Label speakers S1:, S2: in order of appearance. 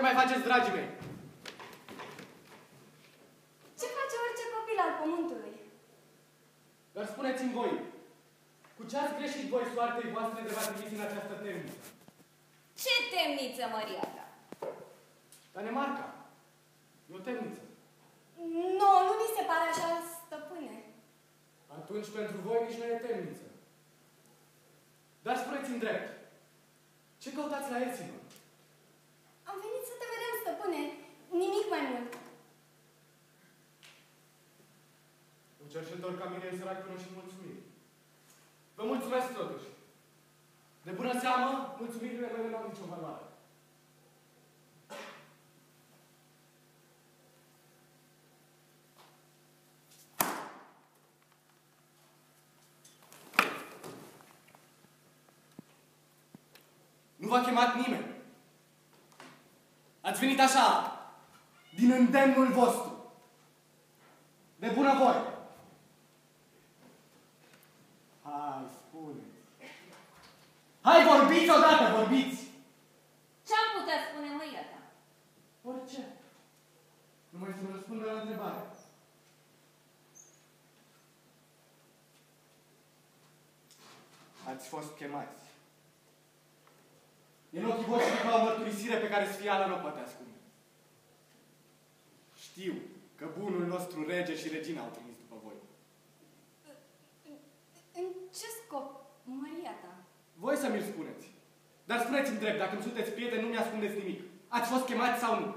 S1: faceți, dragii mei?
S2: Ce face orice copil al pământului?
S1: Dar spuneți-mi voi, cu ce ați greșit voi soartei voastre de v-ați trimis în această temniță?
S2: Ce temniță, Maria ta?
S1: Danemarca. E o temniță.
S2: Nu, nu mi se pare așa, stăpâne.
S1: Atunci pentru voi nici nu e temniță. Dar spuneți-mi drept, ce căutați la Elsinore?
S2: Am venit să te vedem, stăpâne. Nimic mai mult.
S1: Un cerșetor ca mine e sărac până și mulțumiri. Vă mulțumesc totuși. De bună seamă, mulțumirile mele n-au nicio valoare. Nu v-a chemat nimeni. Ați venit așa, din îndemnul vostru. De bună voie. Hai, spune. Hai, vorbiți odată, vorbiți!
S2: Ce-am putea spune, Maria ta?
S1: Orice. Numai să-mi răspundă la întrebare. Ați fost chemați. E în ochii voștri ca o mărturisire pe care sfiala nu o poate ascunde. Știu că bunul nostru rege și regina au trimis după voi.
S2: În ce scop, Maria ta?
S1: Voi să mi-l spuneți. Dar spuneți-mi drept, dacă îmi sunteți prieteni, nu mi-ascundeți nimic. Ați fost chemați sau nu?